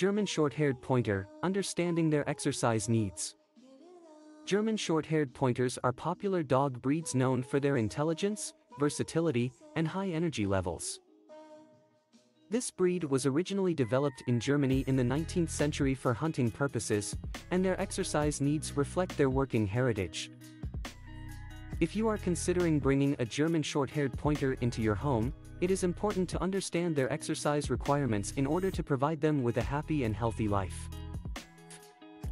German Short-Haired Pointer, Understanding Their Exercise Needs. German Short-Haired Pointers are popular dog breeds known for their intelligence, versatility, and high energy levels. This breed was originally developed in Germany in the 19th century for hunting purposes, and their exercise needs reflect their working heritage. If you are considering bringing a German short-haired pointer into your home, it is important to understand their exercise requirements in order to provide them with a happy and healthy life.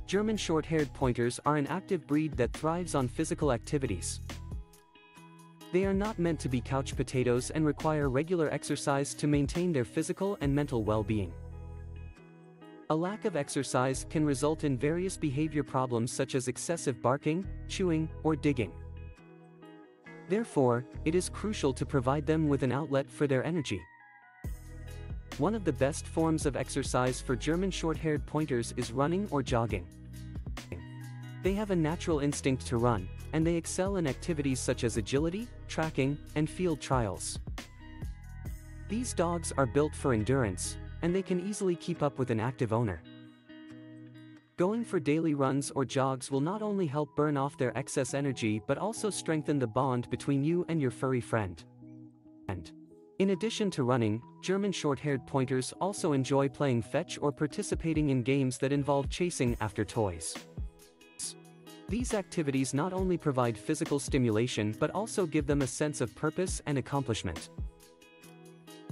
German short-haired pointers are an active breed that thrives on physical activities. They are not meant to be couch potatoes and require regular exercise to maintain their physical and mental well-being. A lack of exercise can result in various behavior problems such as excessive barking, chewing, or digging. Therefore, it is crucial to provide them with an outlet for their energy. One of the best forms of exercise for German short-haired pointers is running or jogging. They have a natural instinct to run, and they excel in activities such as agility, tracking, and field trials. These dogs are built for endurance, and they can easily keep up with an active owner. Going for daily runs or jogs will not only help burn off their excess energy but also strengthen the bond between you and your furry friend. And in addition to running, German short-haired pointers also enjoy playing fetch or participating in games that involve chasing after toys. These activities not only provide physical stimulation but also give them a sense of purpose and accomplishment.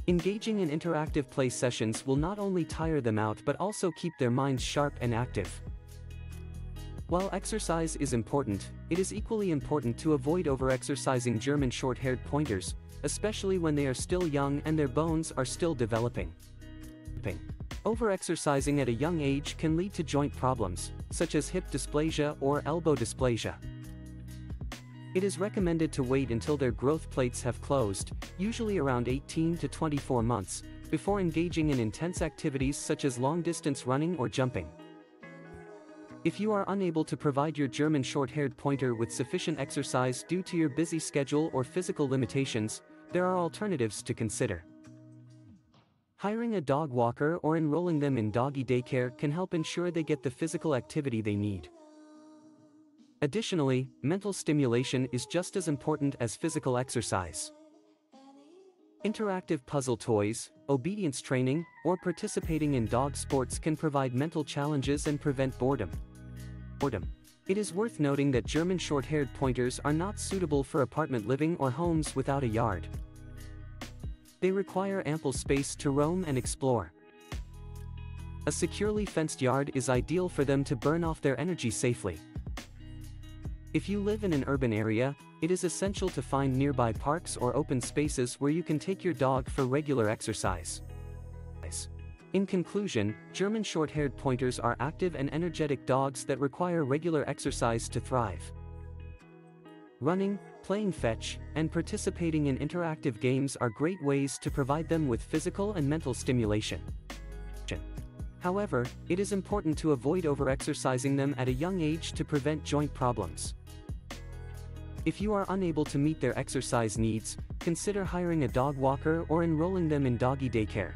Engaging in interactive play sessions will not only tire them out but also keep their minds sharp and active. While exercise is important, it is equally important to avoid overexercising German short-haired pointers, especially when they are still young and their bones are still developing. Overexercising at a young age can lead to joint problems, such as hip dysplasia or elbow dysplasia. It is recommended to wait until their growth plates have closed, usually around 18 to 24 months, before engaging in intense activities such as long-distance running or jumping. If you are unable to provide your German short-haired pointer with sufficient exercise due to your busy schedule or physical limitations, there are alternatives to consider. Hiring a dog walker or enrolling them in doggy daycare can help ensure they get the physical activity they need. Additionally, mental stimulation is just as important as physical exercise. Interactive puzzle toys, obedience training, or participating in dog sports can provide mental challenges and prevent boredom. Boredom. It is worth noting that German short-haired pointers are not suitable for apartment living or homes without a yard. They require ample space to roam and explore. A securely fenced yard is ideal for them to burn off their energy safely. If you live in an urban area, it is essential to find nearby parks or open spaces where you can take your dog for regular exercise. In conclusion, German short-haired pointers are active and energetic dogs that require regular exercise to thrive. Running, playing fetch, and participating in interactive games are great ways to provide them with physical and mental stimulation. However, it is important to avoid overexercising them at a young age to prevent joint problems. If you are unable to meet their exercise needs, consider hiring a dog walker or enrolling them in doggy daycare.